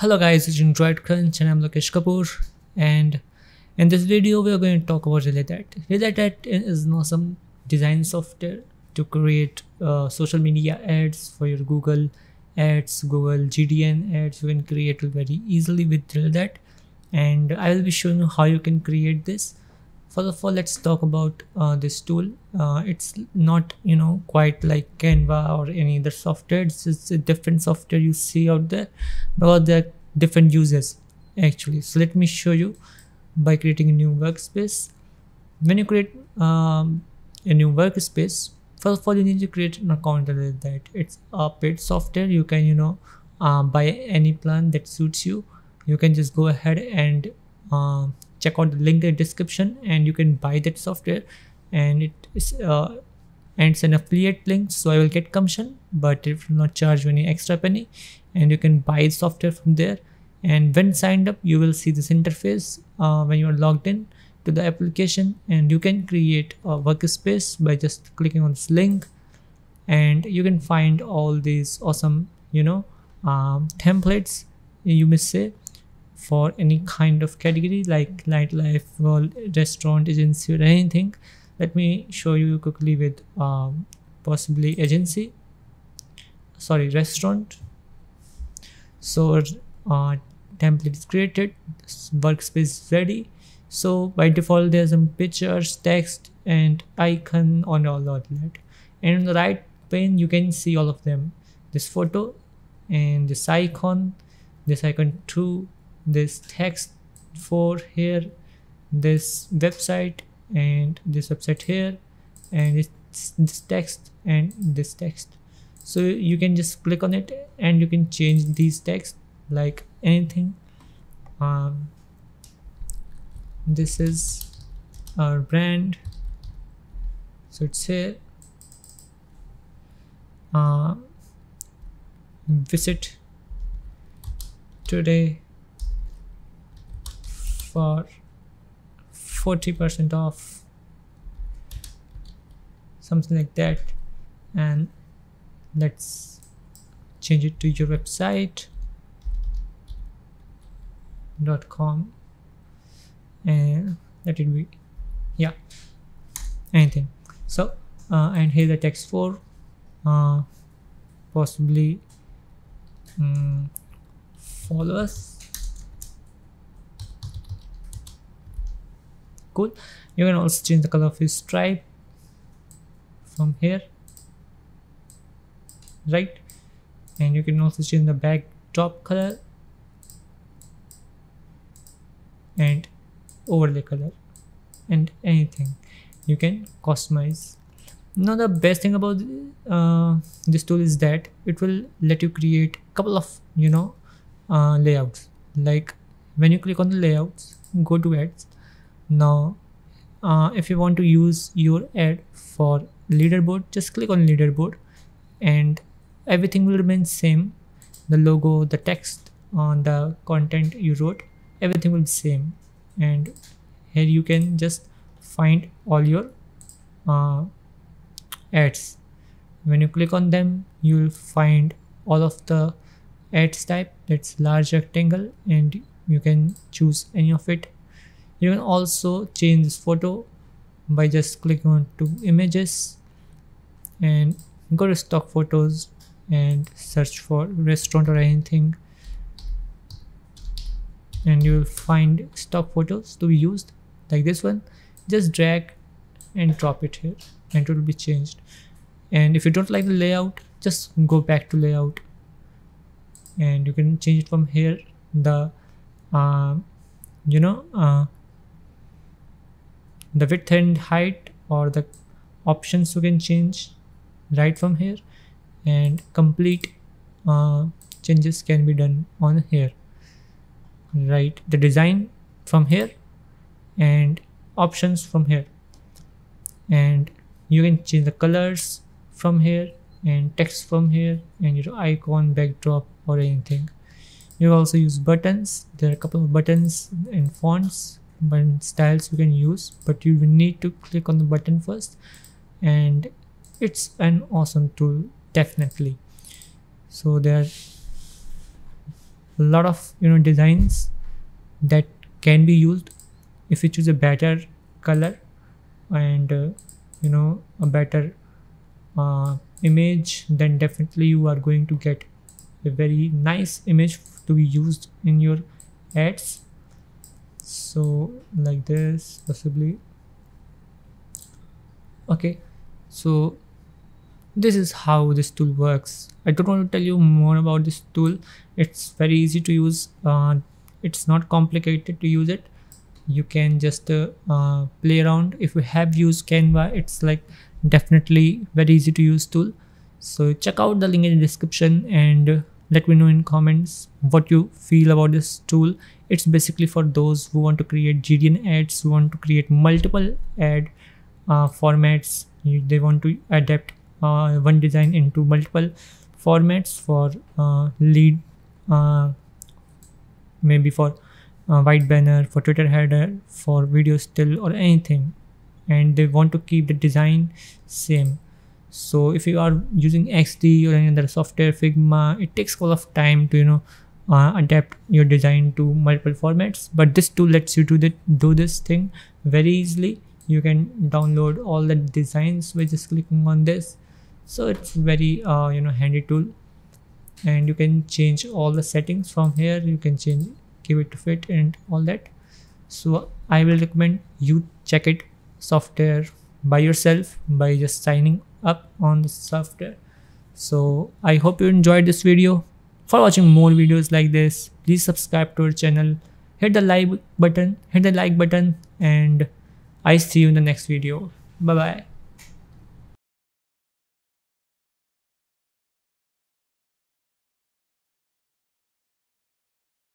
Hello guys, it's DroidCrunch and I'm Lokesh Kapoor and in this video we are going to talk about Relaythat. Relaythat is an awesome design software to create uh, social media ads for your Google ads, Google GDN ads. You can create it very easily with Relaythat and I will be showing you how you can create this first of all let's talk about uh, this tool. Uh, it's not you know quite like canva or any other software. It's just a different software you see out there because there are different uses actually. So let me show you by creating a new workspace. When you create um, a new workspace first of all you need to create an account with that. It's a paid software. You can you know uh, buy any plan that suits you. You can just go ahead and uh, check out the link in the description and you can buy that software. And it is uh, and it's an affiliate link so i will get commission but it will not charge you any extra penny. And you can buy software from there. And when signed up you will see this interface uh, when you are logged in to the application. And you can create a workspace by just clicking on this link. And you can find all these awesome you know um, templates you may say for any kind of category like nightlife or restaurant agency or anything. Let me show you quickly with um, possibly agency. Sorry restaurant. So uh, template is created workspace is ready. So by default there's some pictures text and icon on all of that and on the right pane you can see all of them. This photo and this icon. This icon too this text for here this website and this website here and it's this text and this text. So you can just click on it and you can change these text like anything. Um, this is our brand. So it's here. Uh, visit today for 40% off something like that. And let's change it to your website dot com. And let it be yeah anything. So uh, and here the text for uh, possibly um, followers cool you can also change the color of his stripe from here right? And you can also change the back top color and overlay color and anything you can customize. Now the best thing about uh, this tool is that it will let you create a couple of you know uh, layouts. Like when you click on the layouts go to ads now uh, if you want to use your ad for leaderboard just click on leaderboard and everything will remain same. The logo the text on the content you wrote everything will be same. And here you can just find all your uh, ads. When you click on them you will find all of the ads type. That's large rectangle and you can choose any of it you can also change this photo by just clicking on two images and go to stock photos and search for restaurant or anything. And you will find stock photos to be used like this one. Just drag and drop it here and it will be changed. And if you don't like the layout just go back to layout. And you can change it from here. The uh, you know uh, the width and height or the options you can change right from here. And complete uh, changes can be done on here. Right the design from here and options from here. And you can change the colors from here and text from here and your icon backdrop or anything. You also use buttons. There are a couple of buttons and fonts styles you can use but you need to click on the button first. And it's an awesome tool definitely. So there are a lot of you know designs that can be used if you choose a better color and uh, you know a better uh, image then definitely you are going to get a very nice image to be used in your ads so like this possibly. Okay. So this is how this tool works. I don't want to tell you more about this tool. It's very easy to use. Uh, it's not complicated to use it. You can just uh, uh, play around. If you have used canva it's like definitely very easy to use tool. So check out the link in the description and let me know in comments what you feel about this tool. It's basically for those who want to create gdn ads who want to create multiple ad uh, formats. They want to adapt uh, one design into multiple formats for uh, lead uh, maybe for uh, white banner for twitter header for video still or anything. And they want to keep the design same so if you are using xd or any other software figma it takes a lot of time to you know uh, adapt your design to multiple formats. But this tool lets you do do this thing very easily. You can download all the designs by just clicking on this. So it's very uh, you know handy tool. And you can change all the settings from here. You can change give it to fit and all that. So i will recommend you check it software by yourself by just signing up on the software. So i hope you enjoyed this video. For watching more videos like this please subscribe to our channel. Hit the like button hit the like button and i see you in the next video. Bye bye